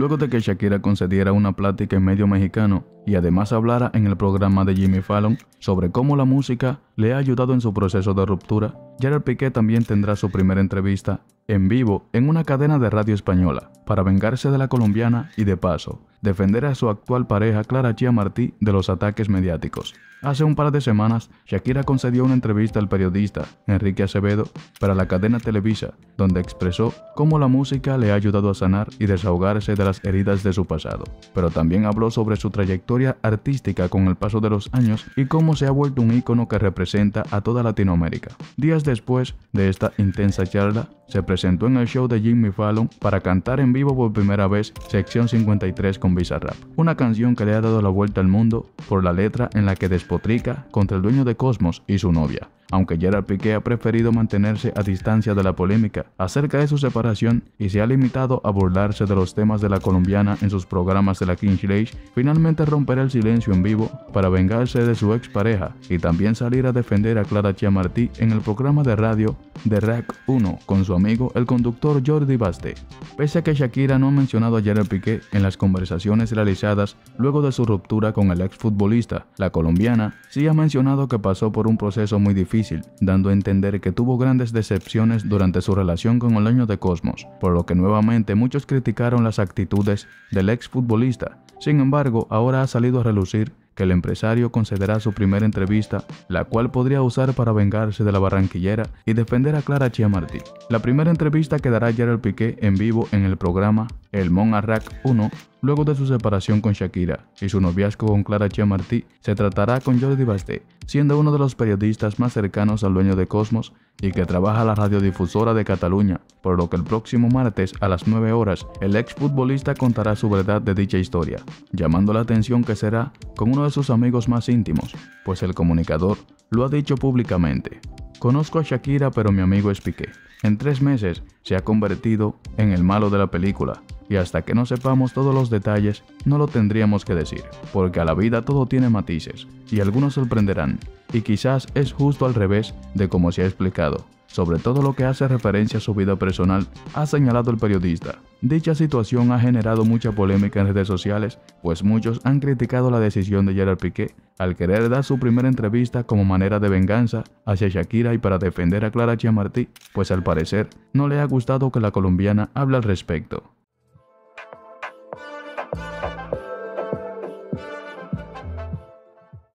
luego de que Shakira concediera una plática en medio mexicano y además hablara en el programa de Jimmy Fallon sobre cómo la música le ha ayudado en su proceso de ruptura, Gerard Piqué también tendrá su primera entrevista en vivo en una cadena de radio española para vengarse de la colombiana y de paso defender a su actual pareja Clara Chia Martí de los ataques mediáticos. Hace un par de semanas, Shakira concedió una entrevista al periodista Enrique Acevedo para la cadena Televisa, donde expresó cómo la música le ha ayudado a sanar y desahogarse de las heridas de su pasado, pero también habló sobre su trayectoria artística con el paso de los años y cómo se ha vuelto un ícono que representa a toda Latinoamérica. Días después de esta intensa charla, se presentó en el show de Jimmy Fallon para cantar en vivo por primera vez Sección 53 con Bizarrap, una canción que le ha dado la vuelta al mundo por la letra en la que despotrica contra el dueño de Cosmos y su novia aunque Gerard Piqué ha preferido mantenerse a distancia de la polémica acerca de su separación y se ha limitado a burlarse de los temas de la colombiana en sus programas de la King's Age, finalmente romperá el silencio en vivo para vengarse de su expareja y también salir a defender a Clara Chiamartí en el programa de radio de Rack 1 con su amigo el conductor Jordi Baste. Pese a que Shakira no ha mencionado a Gerard Piqué en las conversaciones realizadas luego de su ruptura con el exfutbolista, la colombiana sí ha mencionado que pasó por un proceso muy difícil dando a entender que tuvo grandes decepciones durante su relación con el año de Cosmos, por lo que nuevamente muchos criticaron las actitudes del exfutbolista. Sin embargo, ahora ha salido a relucir que el empresario concederá su primera entrevista, la cual podría usar para vengarse de la barranquillera y defender a Clara Chiamartí. La primera entrevista quedará Gerald Piqué en vivo en el programa El Mon Arrac 1 luego de su separación con Shakira y su noviazgo con Clara Chiamartí se tratará con Jordi Basté, siendo uno de los periodistas más cercanos al dueño de Cosmos y que trabaja la radiodifusora de Cataluña, por lo que el próximo martes a las 9 horas el exfutbolista contará su verdad de dicha historia, llamando la atención que será con uno de sus amigos más íntimos, pues el comunicador lo ha dicho públicamente. Conozco a Shakira pero mi amigo es Piqué. En tres meses se ha convertido en el malo de la película y hasta que no sepamos todos los detalles no lo tendríamos que decir, porque a la vida todo tiene matices y algunos sorprenderán y quizás es justo al revés de como se ha explicado. Sobre todo lo que hace referencia a su vida personal, ha señalado el periodista. Dicha situación ha generado mucha polémica en redes sociales, pues muchos han criticado la decisión de Gerard Piqué al querer dar su primera entrevista como manera de venganza hacia Shakira y para defender a Clara Chiamartí, pues al parecer no le ha gustado que la colombiana hable al respecto.